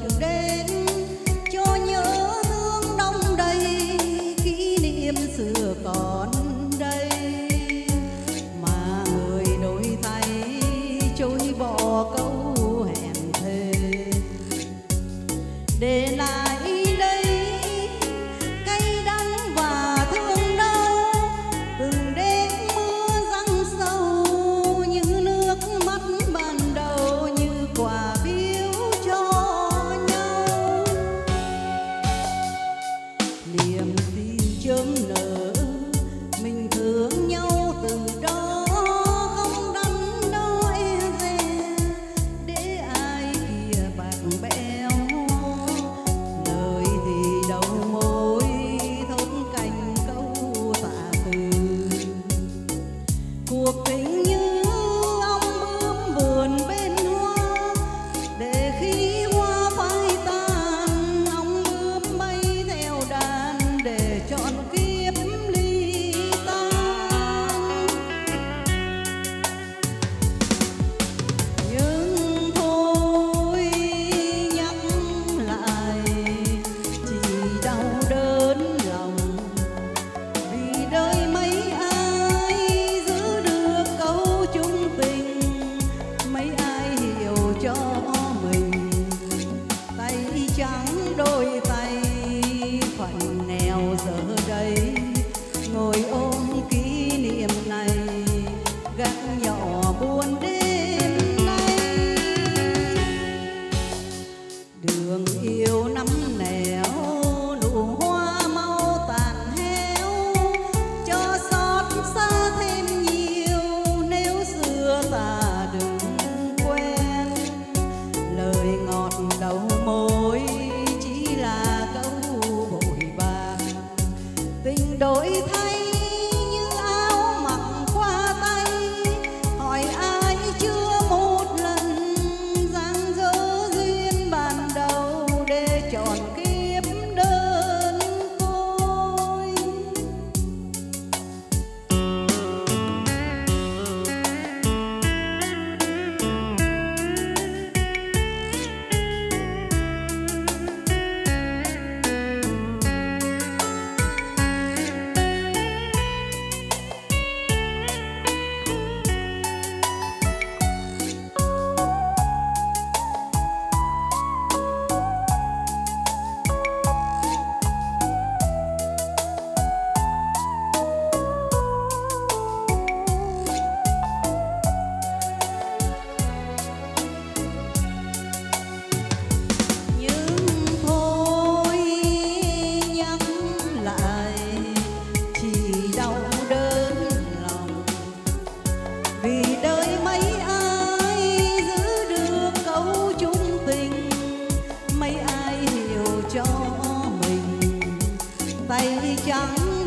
yo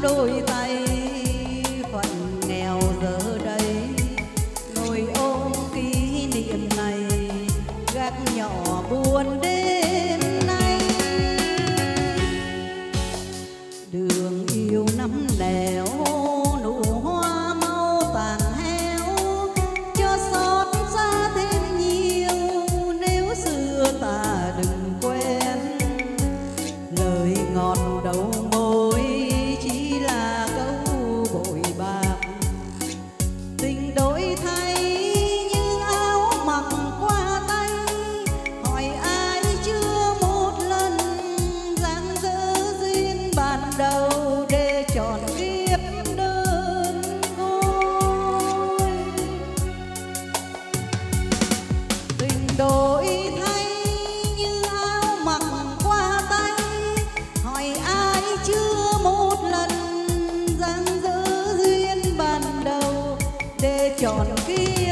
Đôi. đổi thay như áo mặc qua tay, hỏi ai chưa một lần gian dỡ duyên ban đầu để chọn kia